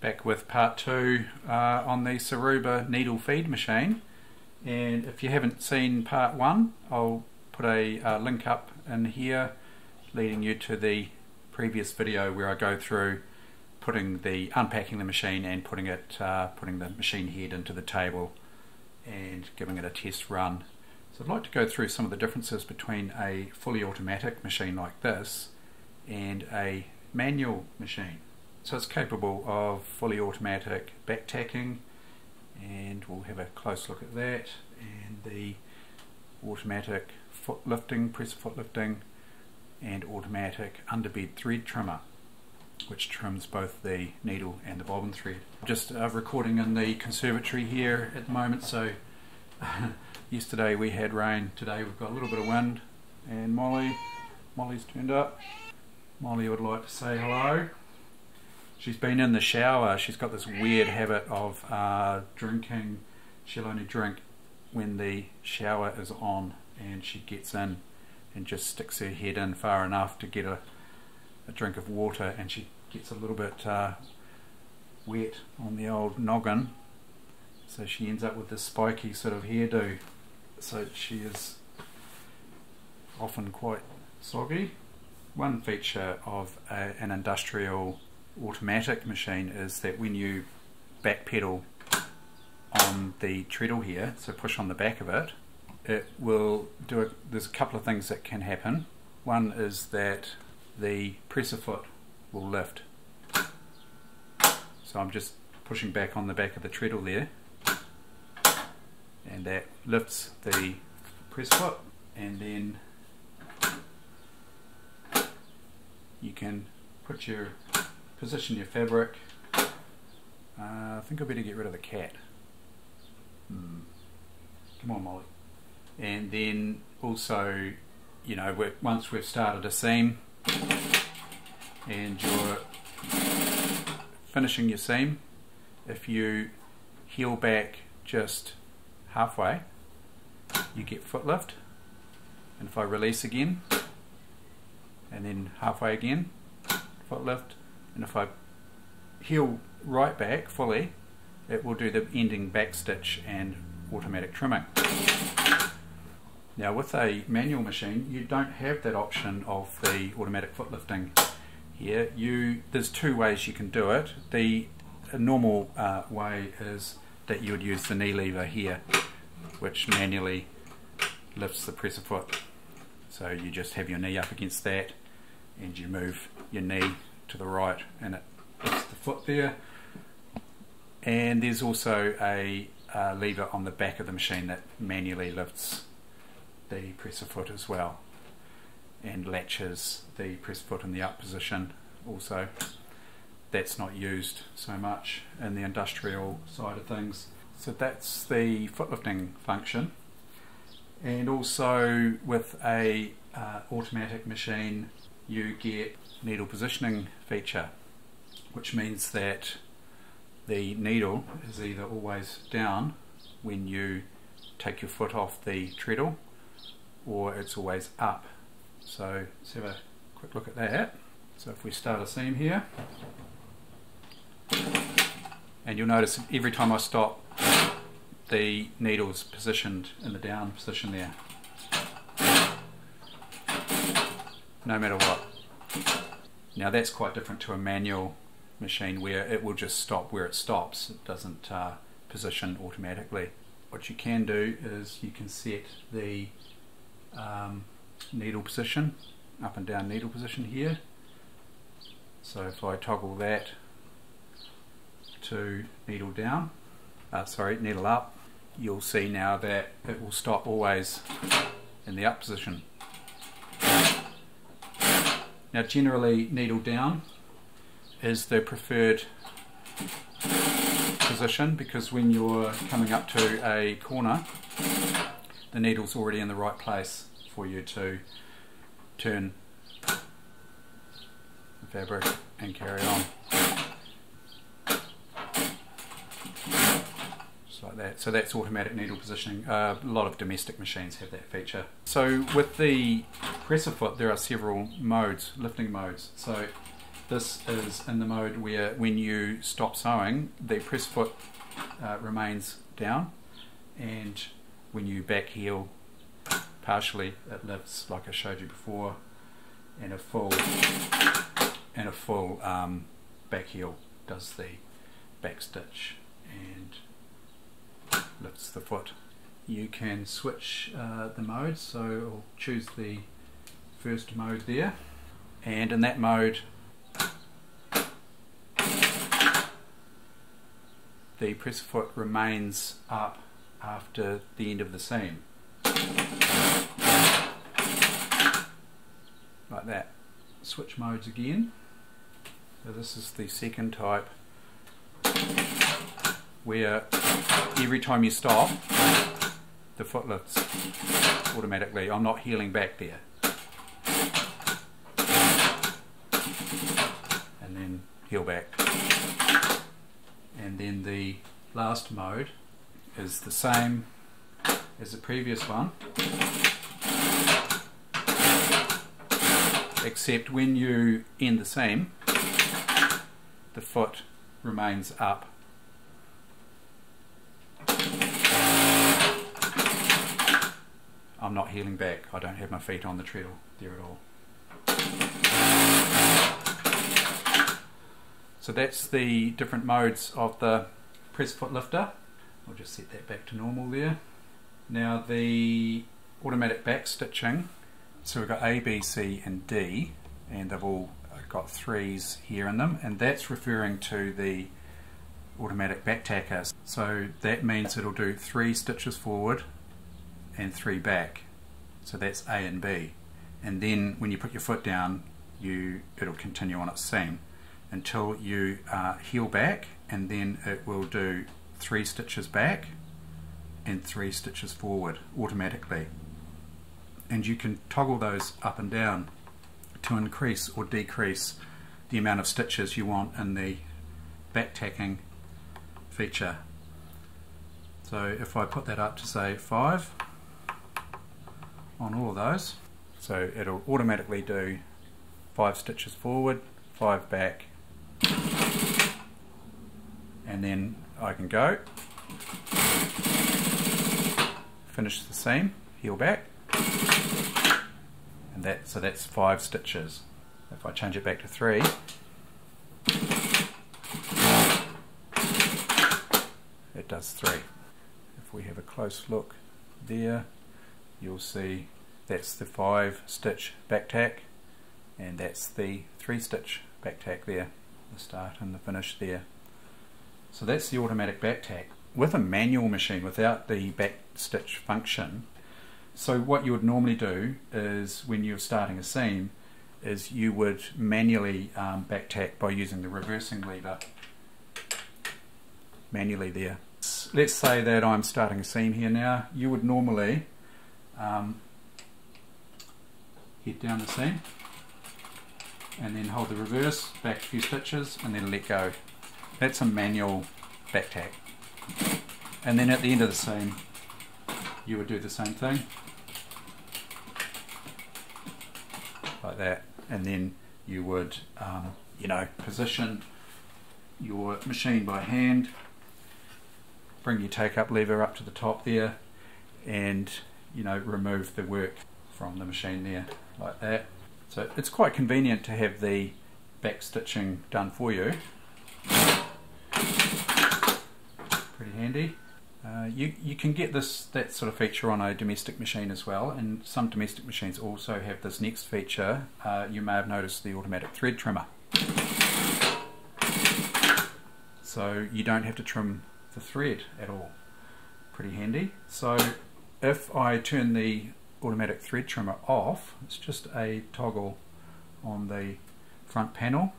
back with part two uh, on the Siruba needle feed machine. And if you haven't seen part one I'll put a uh, link up in here leading you to the previous video where I go through putting the unpacking the machine and putting it uh, putting the machine head into the table and giving it a test run. So I'd like to go through some of the differences between a fully automatic machine like this and a manual machine so it's capable of fully automatic back tacking and we'll have a close look at that and the automatic foot lifting, press foot lifting and automatic underbed thread trimmer which trims both the needle and the bobbin thread. Just uh, recording in the conservatory here at the moment so yesterday we had rain, today we've got a little bit of wind and Molly, Molly's turned up. Molly would like to say hello she's been in the shower. She's got this weird habit of uh, drinking. She'll only drink when the shower is on, and she gets in and just sticks her head in far enough to get a, a drink of water, and she gets a little bit uh, wet on the old noggin. So she ends up with this spiky sort of hairdo. So she is often quite soggy. One feature of a, an industrial automatic machine is that when you back pedal on the treadle here, so push on the back of it, it will do a, there's a couple of things that can happen. One is that the presser foot will lift. So I'm just pushing back on the back of the treadle there and that lifts the press foot and then you can put your position your fabric. Uh, I think I better get rid of the cat. Hmm. Come on, Molly. And then also, you know, once we've started a seam and you're finishing your seam, if you heel back just halfway, you get foot lift. And if I release again, and then halfway again, foot lift, and if I heel right back fully it will do the ending back stitch and automatic trimming. Now with a manual machine you don't have that option of the automatic foot lifting here. You There's two ways you can do it. The normal uh, way is that you would use the knee lever here which manually lifts the presser foot. So you just have your knee up against that and you move your knee to the right and it puts the foot there. And there's also a lever on the back of the machine that manually lifts the presser foot as well and latches the press foot in the up position also. That's not used so much in the industrial side of things. So that's the foot lifting function. And also with a uh, automatic machine you get needle positioning feature, which means that the needle is either always down when you take your foot off the treadle or it's always up. So let's have a quick look at that. So if we start a seam here, and you'll notice every time I stop, the needle's positioned in the down position there. No matter what. Now that's quite different to a manual machine where it will just stop where it stops. It doesn't uh, position automatically. What you can do is you can set the um, needle position, up and down needle position here. So if I toggle that to needle down, uh, sorry, needle up, you'll see now that it will stop always in the up position. Now generally needle down is the preferred position because when you're coming up to a corner the needle's already in the right place for you to turn the fabric and carry on. like that. So that's automatic needle positioning. Uh, a lot of domestic machines have that feature. So with the presser foot there are several modes, lifting modes. So this is in the mode where when you stop sewing the press foot uh, remains down and when you back heel partially it lifts like I showed you before and a full and a full um, back heel does the back stitch and lifts the foot. You can switch uh, the mode, so I'll choose the first mode there and in that mode the press foot remains up after the end of the seam. Like that. Switch modes again. So this is the second type where every time you stop the foot lifts automatically. I'm not healing back there. And then heel back and then the last mode is the same as the previous one except when you end the seam the foot remains up I'm not heeling back I don't have my feet on the treadle there at all So that's the different modes of the press foot lifter. I'll just set that back to normal there. Now the automatic back stitching, so we've got A, B, C and D and they've all got threes here in them and that's referring to the automatic back tacker. So that means it'll do three stitches forward and three back. So that's A and B. And then when you put your foot down, you it'll continue on its seam until you uh, heel back and then it will do three stitches back and three stitches forward automatically and you can toggle those up and down to increase or decrease the amount of stitches you want in the back tacking feature so if I put that up to say 5 on all of those. So it'll automatically do 5 stitches forward 5 back and then I can go. Finish the seam heel back. And that so that's five stitches. If I change it back to three it does three. If we have a close look there you'll see that's the five stitch back tack and that's the three stitch back tack there the start and the finish there. So that's the automatic back tack. With a manual machine without the back stitch function, so what you would normally do is when you're starting a seam is you would manually um, back tack by using the reversing lever manually there. Let's say that I'm starting a seam here now. You would normally um, head down the seam and then hold the reverse back a few stitches and then let go. That's a manual back tack. And then at the end of the seam you would do the same thing like that and then you would um, you know position your machine by hand bring your take up lever up to the top there and you know remove the work from the machine there like that so it's quite convenient to have the back stitching done for you. Pretty handy. Uh, you, you can get this that sort of feature on a domestic machine as well and some domestic machines also have this next feature. Uh, you may have noticed the automatic thread trimmer. So you don't have to trim the thread at all. Pretty handy. So if I turn the automatic thread trimmer off. It's just a toggle on the front panel.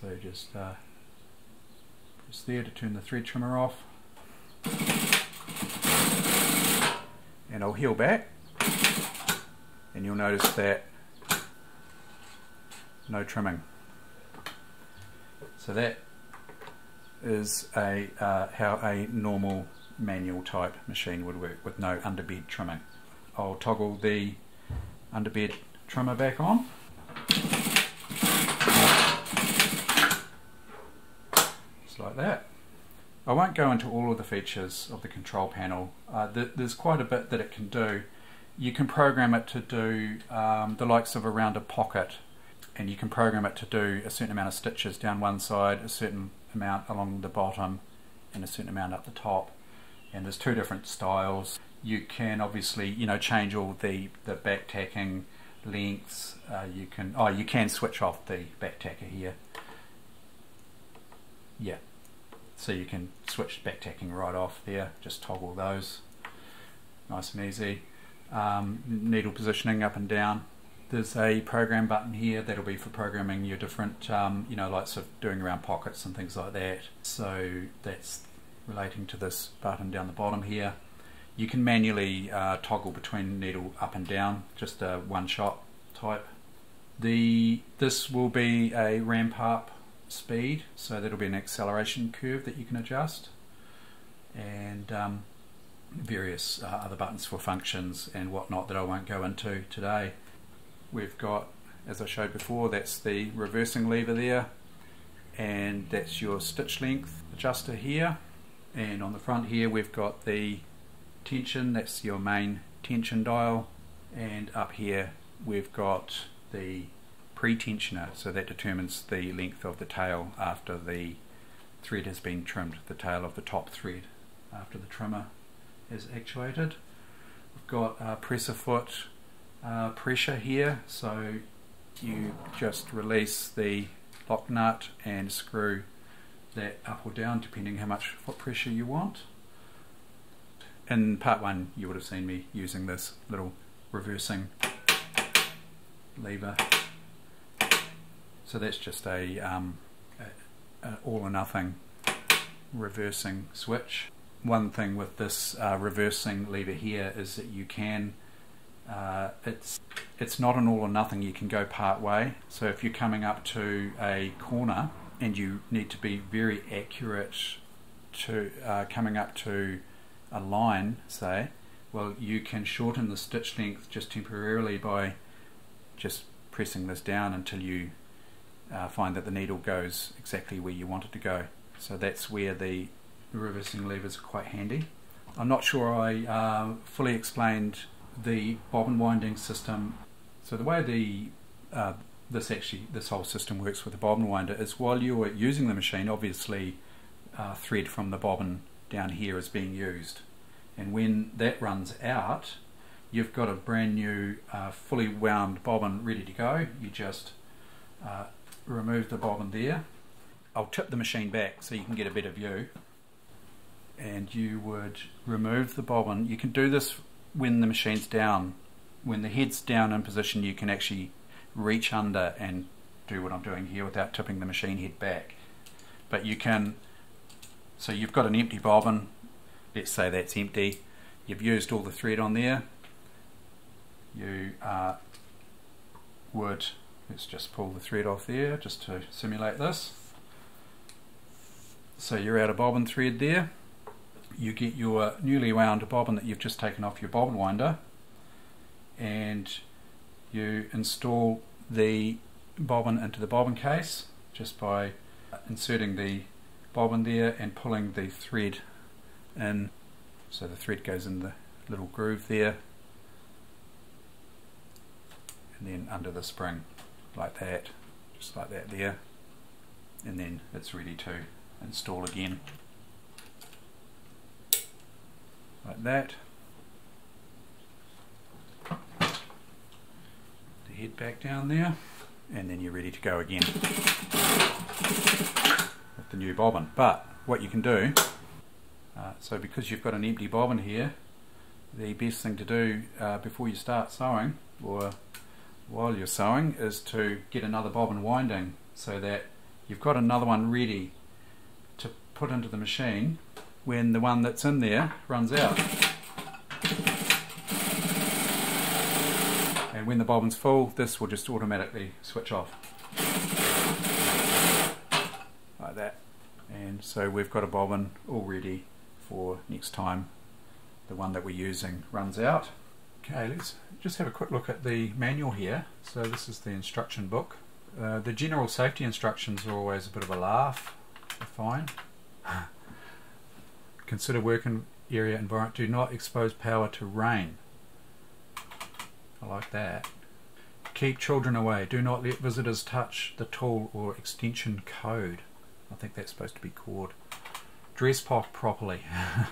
So just uh, press there to turn the thread trimmer off. And I'll heel back and you'll notice that no trimming. So that is a uh, how a normal manual type machine would work with no underbed trimming. I'll toggle the underbed trimmer back on. Just like that. I won't go into all of the features of the control panel. Uh, th there's quite a bit that it can do. You can program it to do um, the likes of around a rounded pocket and you can program it to do a certain amount of stitches down one side, a certain amount along the bottom and a certain amount up the top. And there's two different styles. You can obviously, you know, change all the, the back tacking lengths. Uh, you can, oh, you can switch off the back tacker here. Yeah, so you can switch back tacking right off there, just toggle those. Nice and easy. Um, needle positioning up and down. There's a program button here that'll be for programming your different, um, you know, lots of doing around pockets and things like that. So that's relating to this button down the bottom here. You can manually uh, toggle between needle up and down, just a one shot type. The This will be a ramp up speed, so that'll be an acceleration curve that you can adjust, and um, various uh, other buttons for functions and whatnot that I won't go into today. We've got, as I showed before, that's the reversing lever there, and that's your stitch length adjuster here. And on the front here, we've got the tension, that's your main tension dial, and up here we've got the pre-tensioner, so that determines the length of the tail after the thread has been trimmed, the tail of the top thread after the trimmer is actuated. We've got a presser foot uh, pressure here, so you just release the lock nut and screw that up or down depending how much foot pressure you want. In part one you would have seen me using this little reversing lever so that's just a, um, a, a all or nothing reversing switch. One thing with this uh, reversing lever here is that you can, uh, it's, it's not an all or nothing, you can go part way. So if you're coming up to a corner and you need to be very accurate to uh, coming up to a line, say, well you can shorten the stitch length just temporarily by just pressing this down until you uh, find that the needle goes exactly where you want it to go. So that's where the reversing levers are quite handy. I'm not sure I uh, fully explained the bobbin winding system. So the way the uh, this actually this whole system works with a bobbin winder is while you're using the machine, obviously uh, thread from the bobbin down here is being used, and when that runs out, you've got a brand new uh, fully wound bobbin ready to go. You just uh, remove the bobbin there. I'll tip the machine back so you can get a better view. And you would remove the bobbin. You can do this when the machine's down. When the head's down in position, you can actually reach under and do what I'm doing here without tipping the machine head back. But you can, so you've got an empty bobbin, let's say that's empty, you've used all the thread on there, you uh, would Let's just pull the thread off there just to simulate this. So you're out of bobbin thread there. You get your newly wound bobbin that you've just taken off your bobbin winder and you install the bobbin into the bobbin case just by inserting the bobbin there and pulling the thread in. So the thread goes in the little groove there. And then under the spring like that, just like that there, and then it's ready to install again, like that. Head back down there, and then you're ready to go again with the new bobbin. But what you can do, uh, so because you've got an empty bobbin here, the best thing to do uh, before you start sewing, or while you're sewing is to get another bobbin winding so that you've got another one ready to put into the machine when the one that's in there runs out. And when the bobbin's full, this will just automatically switch off. Like that. And so we've got a bobbin all ready for next time the one that we're using runs out. Okay, let's just have a quick look at the manual here. So this is the instruction book. Uh, the general safety instructions are always a bit of a laugh, I find. consider working area environment. Do not expose power to rain. I like that. Keep children away. Do not let visitors touch the tool or extension code. I think that's supposed to be cord. Dress pop properly.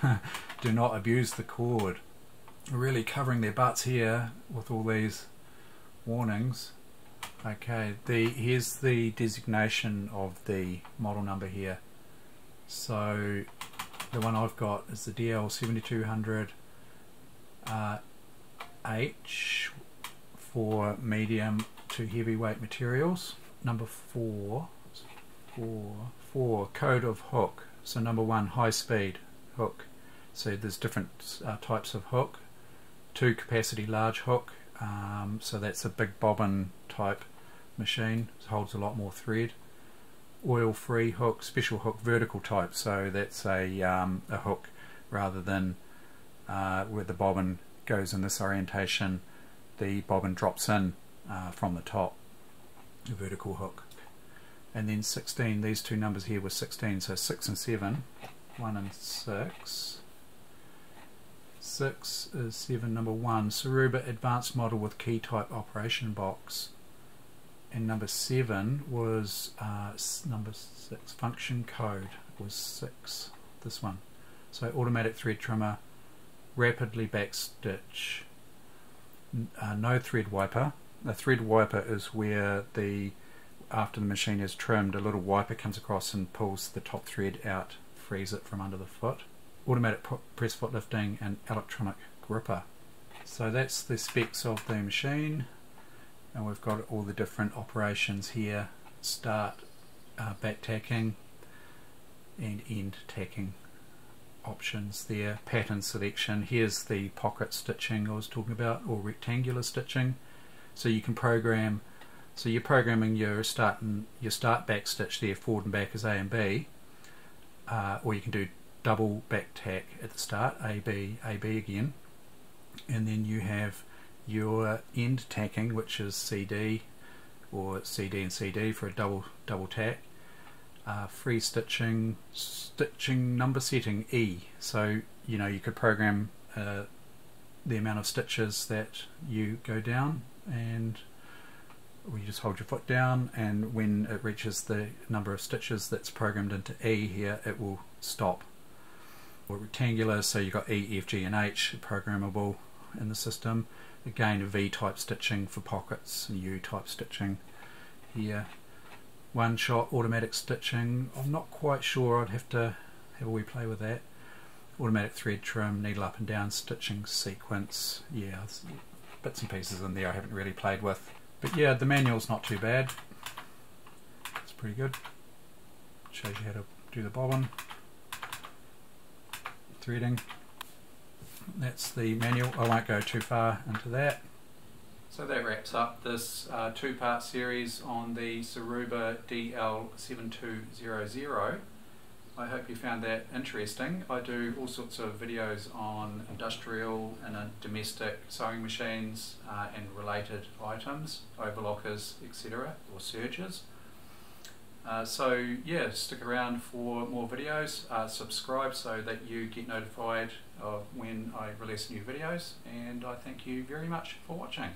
Do not abuse the cord. Really covering their butts here with all these warnings. Okay, the here's the designation of the model number here. So the one I've got is the DL7200 uh, H for medium to heavyweight materials. Number four, four, four code of hook. So number one, high speed hook. So there's different uh, types of hook. Two capacity large hook. Um, so that's a big bobbin type machine. It holds a lot more thread. Oil free hook, special hook, vertical type. So that's a, um, a hook rather than uh, where the bobbin goes in this orientation the bobbin drops in uh, from the top, the vertical hook. And then 16, these two numbers here were 16, so 6 and 7, 1 and 6. 6 is 7, number 1, Siruba Advanced Model with Key Type Operation Box. And number 7 was uh, number 6, Function Code was 6, this one. So automatic thread trimmer, rapidly backstitch, uh, no thread wiper. The thread wiper is where the after the machine is trimmed, a little wiper comes across and pulls the top thread out, frees it from under the foot. Automatic press foot lifting and electronic gripper. So that's the specs of the machine and we've got all the different operations here start uh, back tacking and end tacking options there, pattern selection. Here's the pocket stitching I was talking about, or rectangular stitching. So you can program, so you're programming your start and your start back stitch there, forward and back as A and B, uh, or you can do double back tack at the start, A, B, A, B again, and then you have your end tacking, which is CD, or CD and CD for a double double tack, uh, free stitching, stitching number setting E. So you know you could program uh, the amount of stitches that you go down and or you just hold your foot down and when it reaches the number of stitches that's programmed into E here it will stop. Or rectangular so you've got E, F, G and H programmable in the system. Again V type stitching for pockets U type stitching here one shot automatic stitching. I'm not quite sure. I'd have to have a wee play with that. Automatic thread trim needle up and down stitching sequence. Yeah bits and pieces in there I haven't really played with. But yeah the manual's not too bad. It's pretty good. Shows you how to do the bobbin. Threading. That's the manual. I won't go too far into that so that wraps up this uh, two-part series on the Siruba DL7200. I hope you found that interesting. I do all sorts of videos on industrial and uh, domestic sewing machines uh, and related items, overlockers, etc. or sergers. Uh, so yeah, stick around for more videos, uh, subscribe so that you get notified of when I release new videos and I thank you very much for watching.